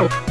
Ow.